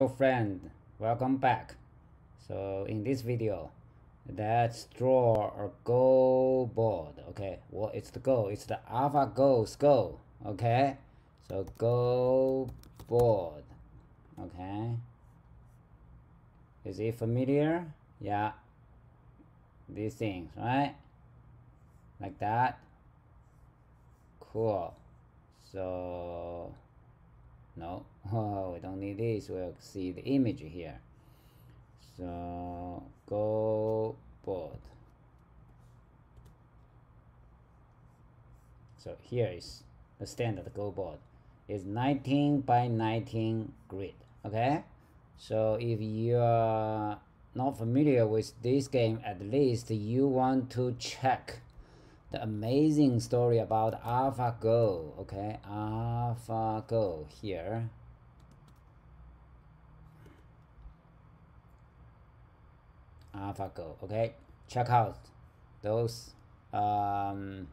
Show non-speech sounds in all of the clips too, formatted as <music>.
Hello friend, welcome back. So in this video, let's draw a Go board. Okay, what is the Go? It's the AlphaGo Go. Okay, so Go board. Okay, is it familiar? Yeah, these things, right? Like that. Cool. So no? <laughs> Oh, we don't need this. We'll see the image here. So go board. So here is the standard go board. Is 19 by 19 grid okay? So if you are not familiar with this game at least you want to check the amazing story about AlphaGo. Okay, AlphaGo here. AlphaGo. Okay, check out those um,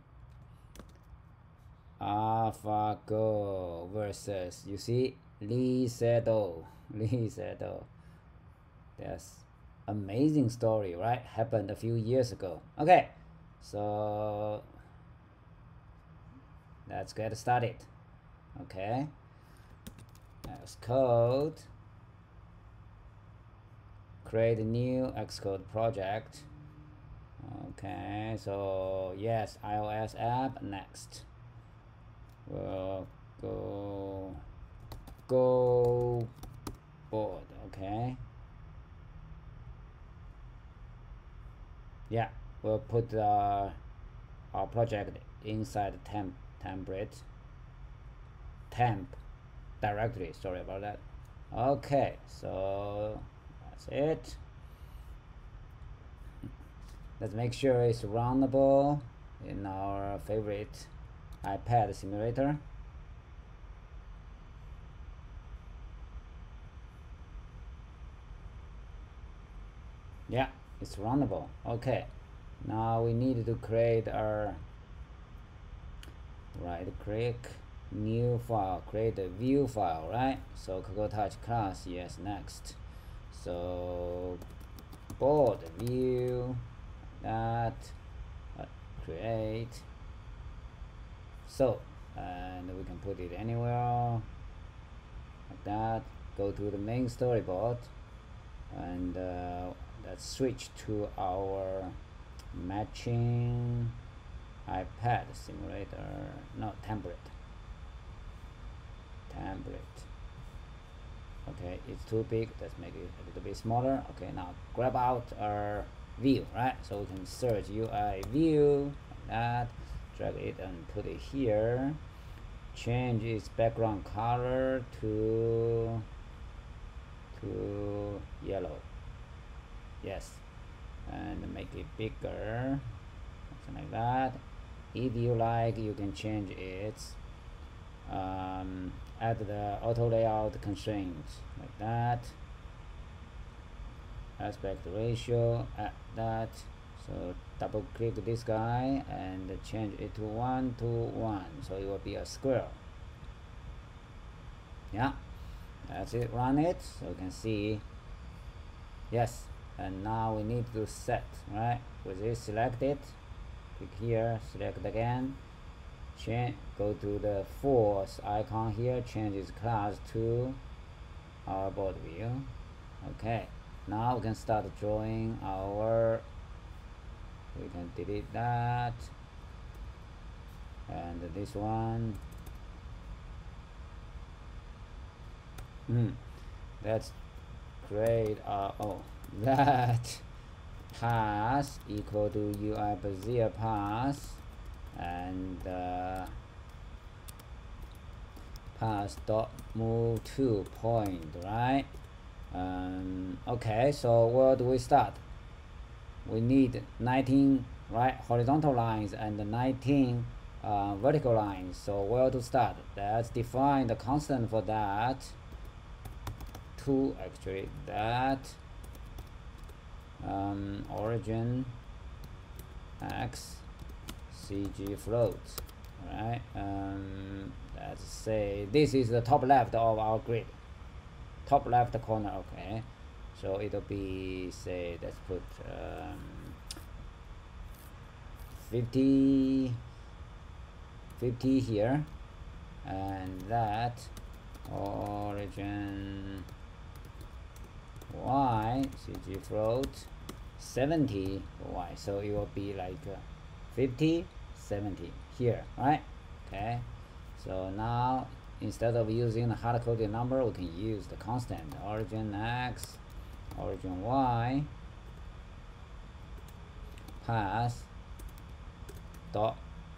AlphaGo versus you see Lee Sedol. <laughs> Lee Sedol. That's amazing story, right? Happened a few years ago. Okay. So let's get started. Okay. Xcode. Create a new Xcode project. Okay, so yes, iOS app next. We'll go go board, okay. Yeah we'll put our project inside temp template temp directory sorry about that. Okay so that's it. Let's make sure it's runnable in our favorite iPad simulator. Yeah it's runnable. Okay now we need to create our right click new file create a view file right? So Cocoa touch class yes next. So board view that uh, create. So and we can put it anywhere. Like that go to the main storyboard and uh, let's switch to our matching iPad simulator no template. Template. Okay it's too big let's make it a little bit smaller. Okay now grab out our view right? So we can search UI view like that. Drag it and put it here. Change its background color to to yellow. Yes and make it bigger something like that. If you like you can change it. Um, add the auto layout constraints like that. Aspect ratio add that. So double click this guy and change it to 1 to 1 so it will be a square. Yeah. That's it. Run it. So you can see. Yes and now we need to set right? With this selected? Click here select again. Change go to the force icon here change its class to our board view. Okay now we can start drawing our we can delete that. And this one. Hmm let's create our oh that pass equal to UI Bezier path and uh, pass dot move to point right? Um, okay so where do we start? We need 19 right horizontal lines and 19 uh, vertical lines. So where to start? Let's define the constant for that. Two actually that um, origin x cg float right um, let's say this is the top left of our grid. Top left corner okay? So it'll be say let's put um, 50 50 here. And that origin y cg float 70 y so it will be like uh, 50 70 here right? Okay. So now instead of using the hard-coded number we can use the constant origin x origin y pass dot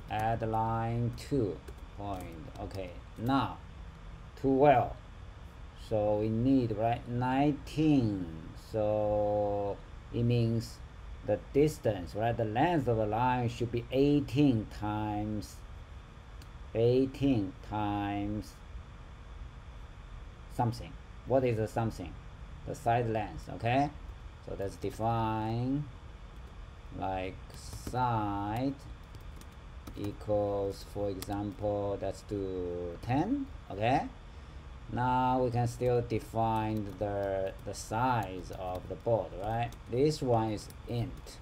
add line 2 point okay. Now 12 so we need right 19 so it means the distance right? The length of the line should be 18 times 18 times something. What is the something? The side length okay? So let's define like side equals for example let's do 10 okay now we can still define the the size of the board right? This one is int.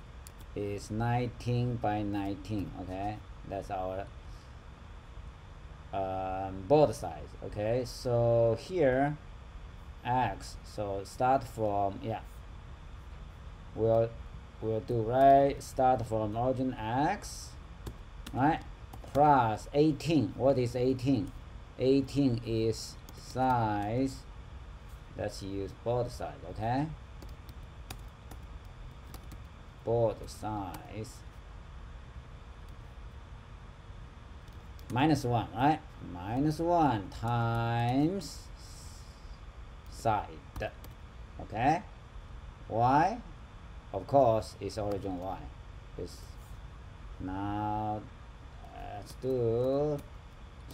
Is 19 by 19 okay? That's our um, board size okay? So here x so start from yeah. We'll we'll do right start from origin x right? Plus 18 what is 18 18 is size. Let's use board size okay? Board size. Minus 1 right? Minus 1 times side okay? Y of course is origin y. Is now let's do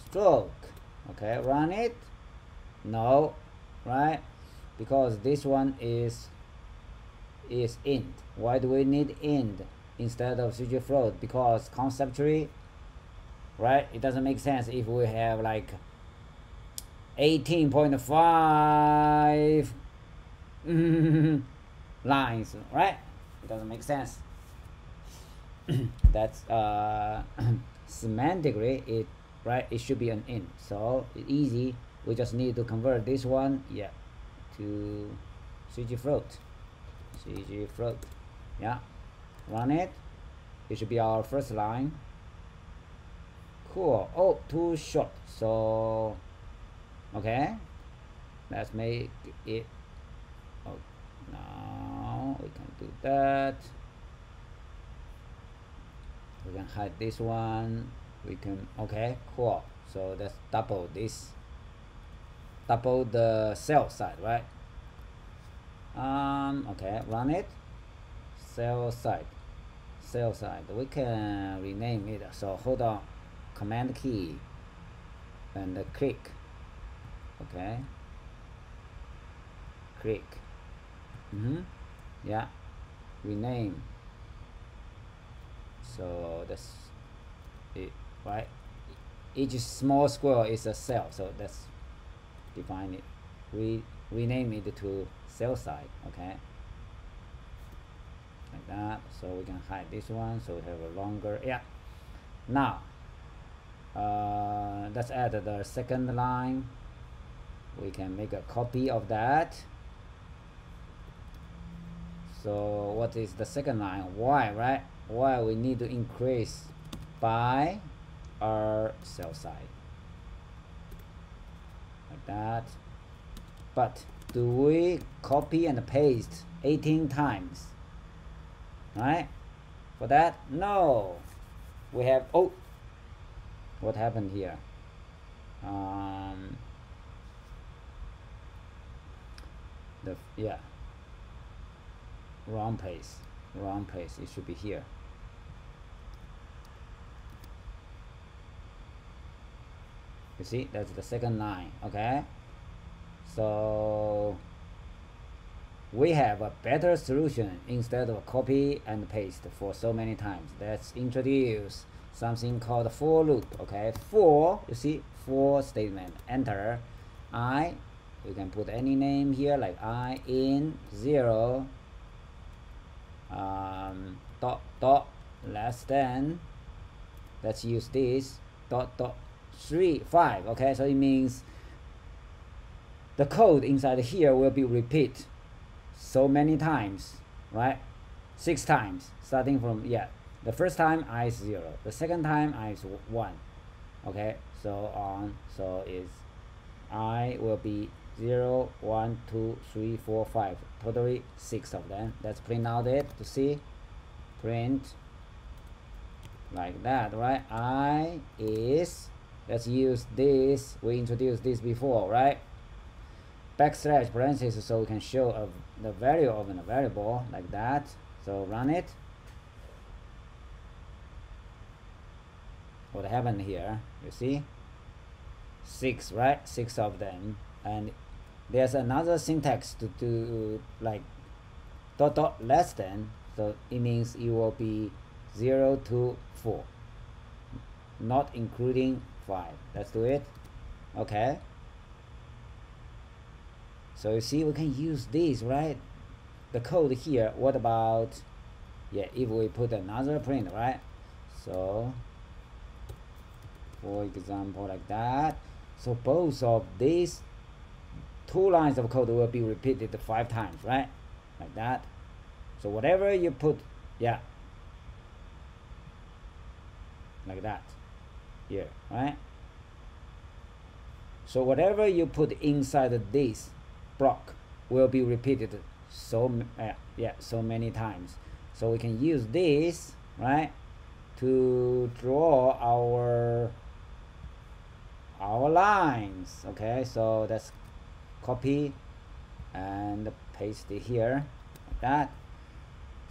stroke okay? Run it no right? Because this one is is int. Why do we need int instead of CG float? Because conceptually right it doesn't make sense if we have like 18.5 <laughs> lines right? It doesn't make sense. <coughs> That's uh <coughs> semantically it right it should be an int. So it's easy we just need to convert this one yeah to CG float. CG float yeah. Run it. It should be our first line. Cool. Oh too short. So okay. Let's make it. Oh now we can do that. We can hide this one. We can okay cool. So let's double this double the cell side right? Um okay run it. Cell side. Cell side. We can rename it. So hold on. Command key and click. Okay. Click. Mm -hmm. yeah. Rename. So that's it right? Each small square is a cell so that's define it. We rename it to cell side okay? Like that so we can hide this one so we have a longer yeah. Now uh, let's add the second line. We can make a copy of that. So what is the second line? Why, right? Why we need to increase by our cell side like that. But do we copy and paste 18 times? Right? For that no. We have oh what happened here? Um, the yeah. Wrong place. Wrong place. It should be here you see that's the second line okay? So we have a better solution instead of copy and paste for so many times. Let's introduce something called for loop okay? For you see for statement enter. I you can put any name here like i in 0 um, dot dot less than. Let's use this dot dot 3 5 okay? So it means the code inside here will be repeat so many times right? Six times starting from yeah the first time i is 0 the second time i is 1 okay? So on so is i will be 0 1 2 3 4 5 totally six of them. Let's print out it to see. Print like that right? I is let's use this. We introduced this before right? Backslash parentheses so we can show a, the value of a variable like that. So run it. What happened here? You see? Six right? Six of them. And there's another syntax to do like dot dot less than. So it means it will be 0 to 4 not including 5 let's do it? Okay. So you see we can use this right? The code here what about yeah if we put another print right? So for example like that. So both of these two lines of code will be repeated five times right? Like that. So whatever you put yeah. Like that here right? So whatever you put inside this block will be repeated so uh, yeah so many times. So we can use this right to draw our our lines okay? So that's copy and paste it here like that.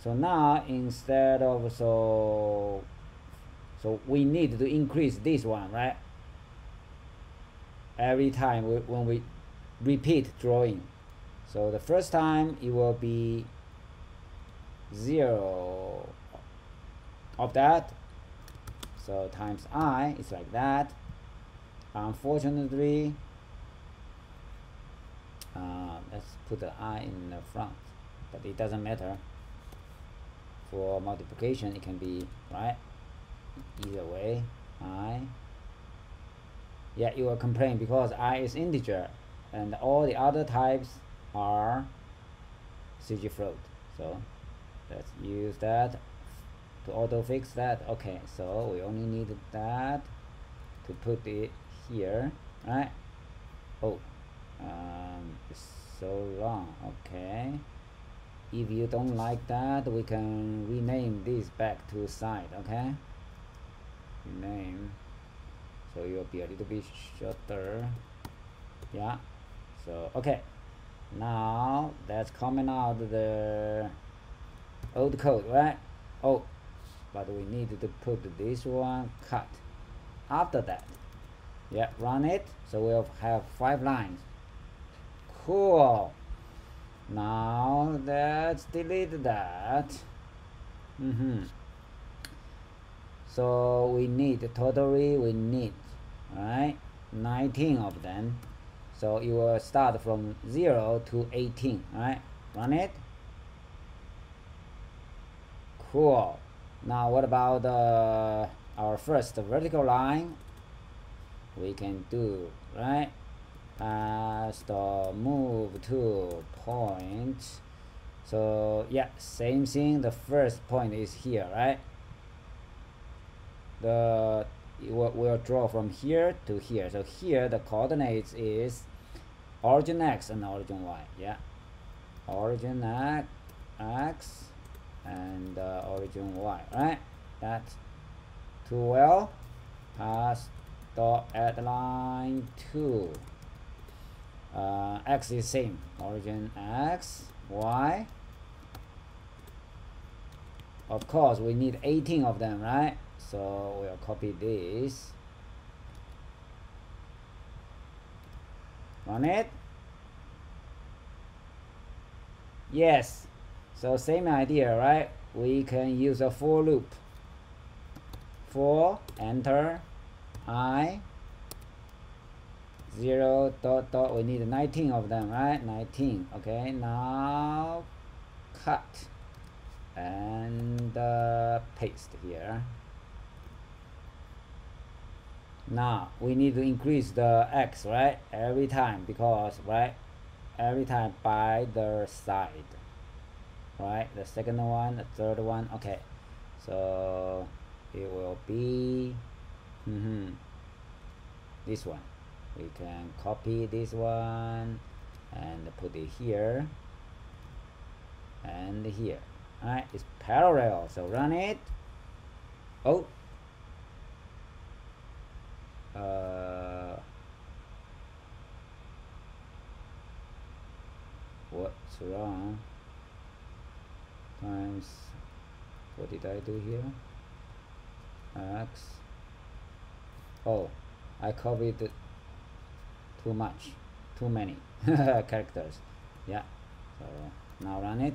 So now instead of so so we need to increase this one right? Every time we, when we repeat drawing. So the first time it will be zero of that. So times i is like that. Unfortunately uh, let's put the i in the front but it doesn't matter. For multiplication it can be right either way i yeah you will complain because i is integer and all the other types are CG float so let's use that to auto fix that. Okay so we only need that to put it here right? Oh um, it's so long okay. If you don't like that we can rename this back to side okay rename so you'll be a little bit shorter yeah. So okay. Now that's coming out the old code right? Oh but we need to put this one cut. After that. Yeah run it. So we'll have five lines. Cool. Now let's delete that. Mm -hmm. So we need totally we need right 19 of them. So you will start from 0 to 18 right run it. Cool. Now what about uh, our first vertical line? We can do right? As the move to point. So yeah same thing. The first point is here right the will, will draw from here to here. So here the coordinates is origin x and origin y yeah? Origin x and uh, origin y right? That's too well pass dot add line 2 uh, x is same origin x y. Of course we need 18 of them right so we'll copy this. Run it? Yes. So same idea right? We can use a for loop. For enter i 0 dot dot. We need 19 of them right? 19 okay now cut and uh, paste here now we need to increase the x right? Every time because right? Every time by the side right? The second one the third one okay. So it will be mm -hmm, this one. We can copy this one and put it here and here. Alright it's parallel so run it. Oh uh, what's wrong? Times what did I do here? X. Oh I copied too much too many <laughs> characters. Yeah so now run it.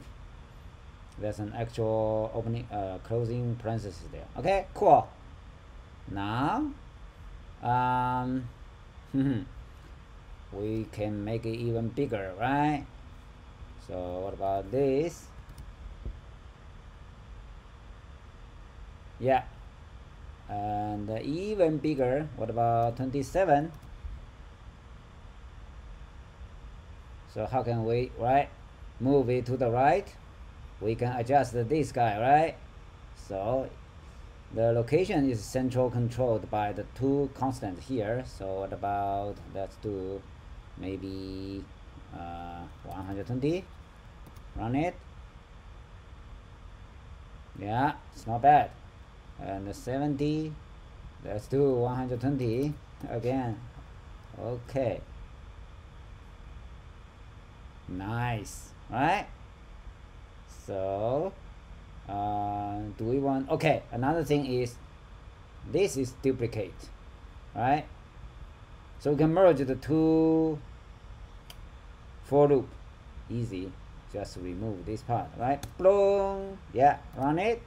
There's an actual opening uh, closing parenthesis there. Okay cool. Now um, <laughs> we can make it even bigger right? So what about this? Yeah. And uh, even bigger what about 27 so how can we right move it to the right? We can adjust this guy right? So the location is central controlled by the two constants here. So what about let's do maybe uh, 120 run it. Yeah it's not bad. And 70 let's do 120 again. Okay. Nice right? So uh, do we want okay another thing is this is duplicate right? So we can merge the two for loop. Easy just remove this part right? Boom yeah run it.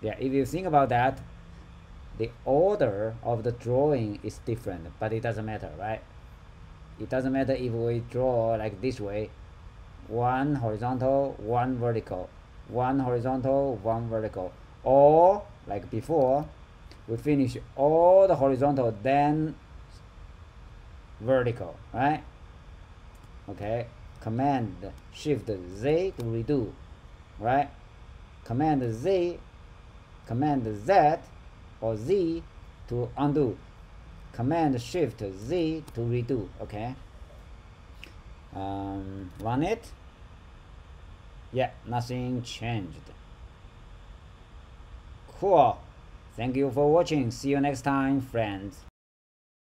Yeah if you think about that the order of the drawing is different but it doesn't matter right? It doesn't matter if we draw like this way one horizontal one vertical. One horizontal one vertical. Or like before we finish all the horizontal then vertical right? Okay command shift z to redo right? Command z command z or z to undo. Command shift z to redo okay? Um, run it yeah nothing changed. Cool. Thank you for watching. See you next time friends